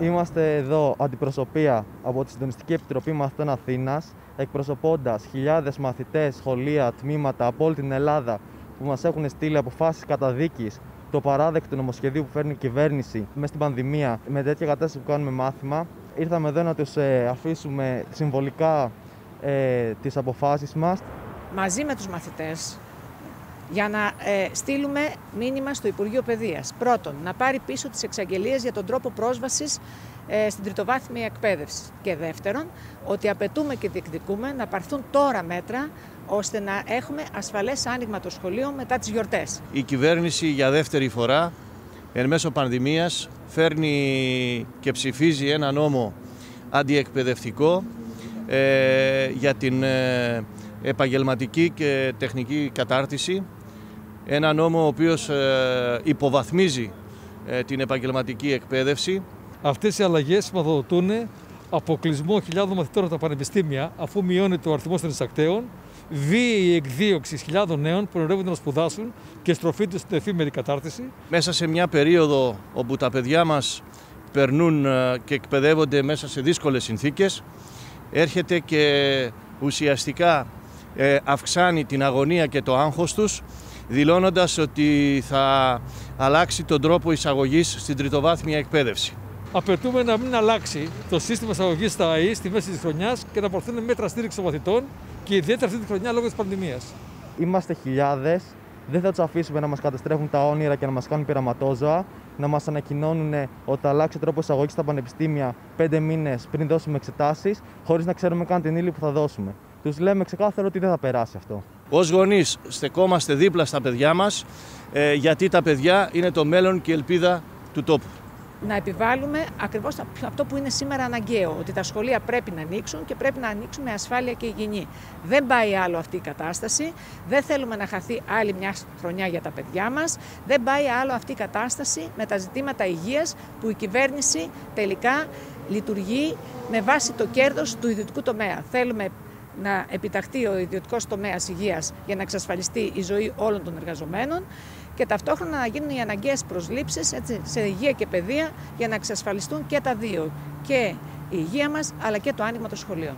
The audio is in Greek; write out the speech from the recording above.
Είμαστε εδώ αντιπροσωπεία από τη Συντονιστική Επιτροπή Μαθητών Αθήνας, εκπροσωπώντας χιλιάδες μαθητές, σχολεία, τμήματα από όλη την Ελλάδα που μας έχουν στείλει αποφάσεις καταδίκης το παράδεκτο νομοσχεδίου που φέρνει η κυβέρνηση μέσα στην πανδημία με τέτοια κατάσταση που κάνουμε μάθημα. Ήρθαμε εδώ να τους ε, αφήσουμε συμβολικά ε, τις αποφάσεις μας. Μαζί με τους μαθητές για να ε, στείλουμε μήνυμα στο Υπουργείο Παιδείας. Πρώτον, να πάρει πίσω τις εξαγγελίες για τον τρόπο πρόσβασης ε, στην τριτοβάθμια εκπαίδευση. Και δεύτερον, ότι απαιτούμε και διεκδικούμε να πάρθουν τώρα μέτρα ώστε να έχουμε ασφαλές άνοιγμα των σχολείων μετά τις γιορτές. Η κυβέρνηση για δεύτερη φορά, εν μέσω πανδημίας, φέρνει και ψηφίζει ένα νόμο αντιεκπαιδευτικό ε, για την ε, επαγγελματική και τεχνική κατάρτιση ένα νόμο ο οποίος ε, υποβαθμίζει ε, την επαγγελματική εκπαίδευση. Αυτές οι αλλαγές σηματοδοτούν αποκλεισμό χιλιάδων μαθητών από τα πανεπιστήμια αφού μειώνεται ο αριθμός των εισακτέων, βίαιη εκδίωξη χιλιάδων νέων που ονειρεύονται να σπουδάσουν και στροφή τους στην εφήμερη κατάρτιση. Μέσα σε μια περίοδο όπου τα παιδιά μας περνούν ε, και εκπαιδεύονται μέσα σε δύσκολες συνθήκες, έρχεται και ουσιαστικά αυξάνει την αγωνία και το άγχος τους δηλώνοντας ότι θα αλλάξει τον τρόπο εισαγωγής στην τριτοβάθμια εκπαίδευση. Απαιτούμε να μην αλλάξει το σύστημα εισαγωγής στα ΑΕΗ στη μέση της χρονιάς και να προωθούν μέτρα στήριξης των μαθητών και ιδιαίτερα αυτή τη χρονιά λόγω της πανδημίας. Είμαστε χιλιάδες. Δεν θα τους αφήσουμε να μας καταστρέφουν τα όνειρα και να μας κάνουν πειραματόζωα. Να μας ανακοινώνουν ότι θα αλλάξει ο τρόπος εισαγωγής στα πανεπιστήμια πέντε μήνες πριν δώσουμε εξετάσεις, χωρίς να ξέρουμε καν την ύλη που θα δώσουμε. Τους λέμε ξεκάθαρο ότι δεν θα περάσει αυτό. Ως γονείς στεκόμαστε δίπλα στα παιδιά μας ε, γιατί τα παιδιά είναι το μέλλον και η ελπίδα του τόπου. Να επιβάλλουμε ακριβώς αυτό που είναι σήμερα αναγκαίο, ότι τα σχολεία πρέπει να ανοίξουν και πρέπει να ανοίξουν με ασφάλεια και υγιεινή. Δεν πάει άλλο αυτή η κατάσταση, δεν θέλουμε να χαθεί άλλη μια χρονιά για τα παιδιά μας, δεν πάει άλλο αυτή η κατάσταση με τα ζητήματα υγείας που η κυβέρνηση τελικά λειτουργεί με βάση το κέρδος του ιδιωτικού τομέα. Θέλουμε να επιταχθεί ο ιδιωτικός τομέας υγείας για να εξασφαλιστεί η ζωή όλων των εργαζομένων και ταυτόχρονα να γίνουν οι αναγκαίες προσλήψεις σε υγεία και παιδεία για να εξασφαλιστούν και τα δύο. Και η υγεία μας αλλά και το άνοιγμα των σχολείων.